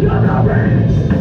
You're not ready.